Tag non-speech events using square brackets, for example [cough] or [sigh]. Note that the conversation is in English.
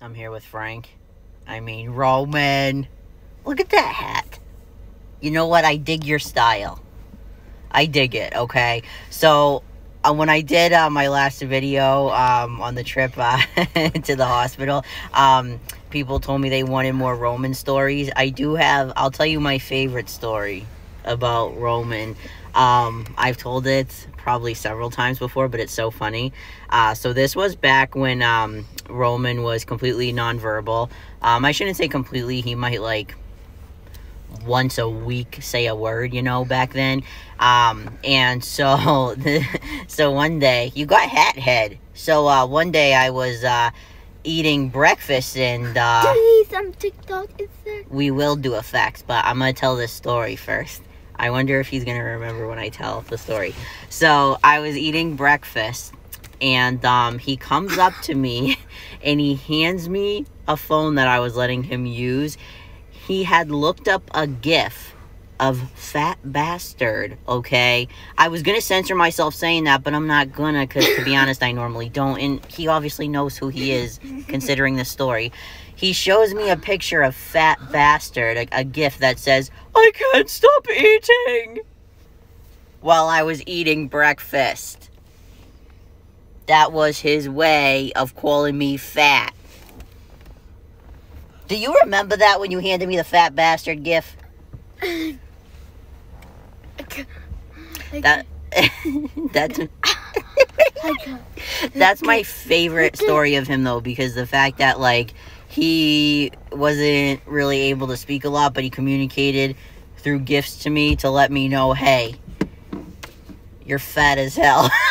I'm here with Frank. I mean, Roman. Look at that hat. You know what? I dig your style. I dig it, okay? So, uh, when I did uh, my last video um, on the trip uh, [laughs] to the hospital, um, people told me they wanted more Roman stories. I do have, I'll tell you my favorite story about Roman. Um, I've told it probably several times before, but it's so funny. Uh, so this was back when um, Roman was completely nonverbal. Um, I shouldn't say completely. He might like once a week say a word, you know, back then. Um, and so, [laughs] so one day you got hat head. So uh, one day I was uh, eating breakfast and uh, Daddy, some TikTok is there. we will do effects, but I'm gonna tell this story first. I wonder if he's gonna remember when I tell the story. So I was eating breakfast, and um, he comes up to me, [laughs] and he hands me a phone that I was letting him use. He had looked up a GIF of fat bastard. Okay, I was gonna censor myself saying that, but I'm not gonna, cause to be honest, I normally don't. And he obviously knows who he is, considering the story. He shows me a picture of fat bastard, a, a gif that says, I can't stop eating while I was eating breakfast. That was his way of calling me fat. Do you remember that when you handed me the fat bastard gif? [laughs] That [laughs] that's [laughs] uh, that's my favorite uh, story of him though because the fact that like he wasn't really able to speak a lot but he communicated through gifts to me to let me know hey you're fat as hell [laughs]